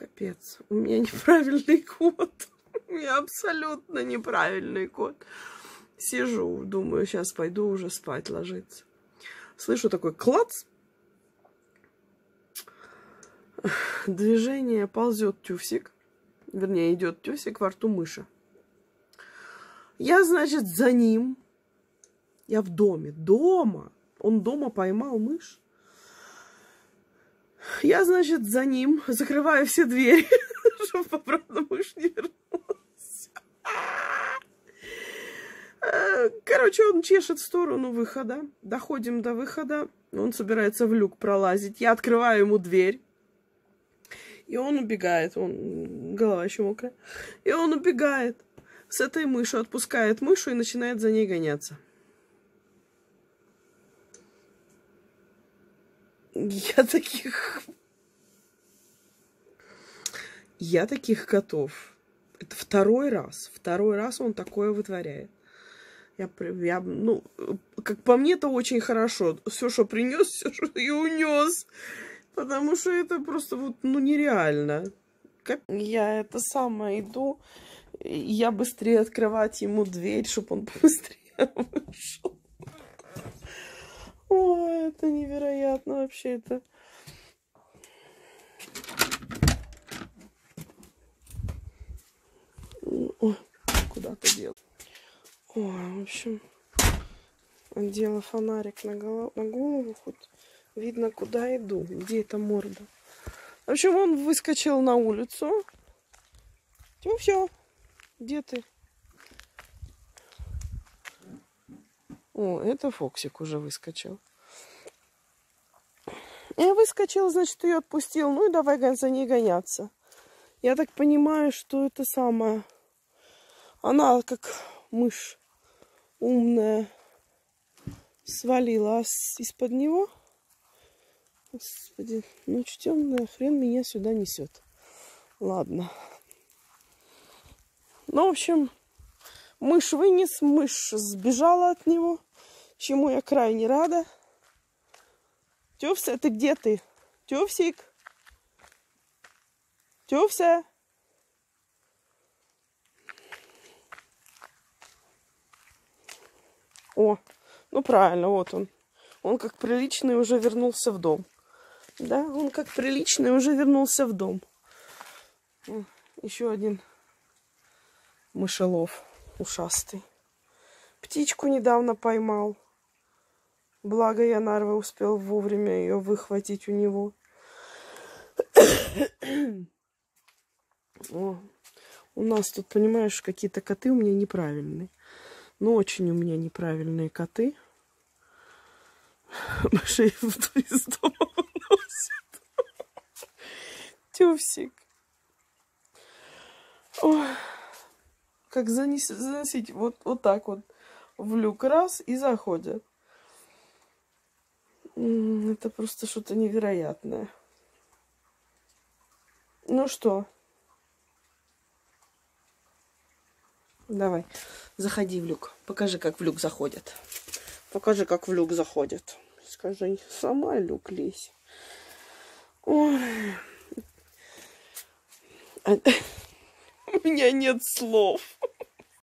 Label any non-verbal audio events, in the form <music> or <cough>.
Капец, у меня неправильный <laughs> код. У меня абсолютно неправильный код. Сижу, думаю, сейчас пойду уже спать ложиться. Слышу такой клац. Движение ползет тюфсик. Вернее, идет тюфсик во рту мыши. Я, значит, за ним. Я в доме. Дома. Он дома поймал мышь. Я, значит, за ним закрываю все двери, <laughs> чтобы обратно мышь не вернулась. Короче, он чешет в сторону выхода. Доходим до выхода. Он собирается в люк пролазить. Я открываю ему дверь. И он убегает. Он... Голова еще мокрая. И он убегает. С этой мышью отпускает мышу и начинает за ней гоняться. Я таких... Я таких котов. Это второй раз. Второй раз он такое вытворяет. Я, я, ну, как по мне, это очень хорошо. Все, что принес, все, что и унес. Потому что это просто вот, ну, нереально. Как я это самое иду, я быстрее открывать ему дверь, чтобы он <laughs> быстрее вышел. Ой, это невероятно вообще это. Куда-то дел. Ой, в общем, одела фонарик на, голов... на голову, хоть видно, куда иду, где эта морда. В общем, он выскочил на улицу. Ну все, где ты? О, это Фоксик уже выскочил. Я выскочил, значит, ее отпустил. Ну и давай за ней гоняться. Я так понимаю, что это самое... Она как мышь умная свалила из-под него. Господи, ну что темная хрен меня сюда несет. Ладно. Ну, в общем, мышь вынес, мышь сбежала от него чему я крайне рада. Тёвся, ты где ты? Тёвсик? Тёвся? О, ну правильно, вот он. Он как приличный уже вернулся в дом. Да, он как приличный уже вернулся в дом. Еще один мышелов ушастый. Птичку недавно поймал. Благо я Нарвы успел вовремя ее выхватить у него. О, у нас тут, понимаешь, какие-то коты у меня неправильные. Ну, очень у меня неправильные коты. <laughs> Мышей из дома выносят. Тюфсик. Как занес, заносить вот, вот так вот в люк раз и заходят. Это просто что-то невероятное. Ну что? Давай, заходи в люк. Покажи, как в люк заходят. Покажи, как в люк заходят. Скажи, сама люк лезь. Ой. А, <laughs> у меня нет слов.